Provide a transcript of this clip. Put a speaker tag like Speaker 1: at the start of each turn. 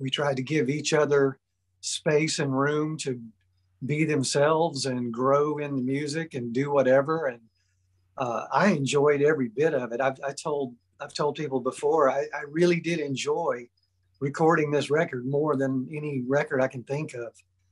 Speaker 1: we tried to give each other space and room to be themselves and grow in the music and do whatever. And uh, I enjoyed every bit of it. I've I told I've told people before I, I really did enjoy recording this record more than any record I can think of.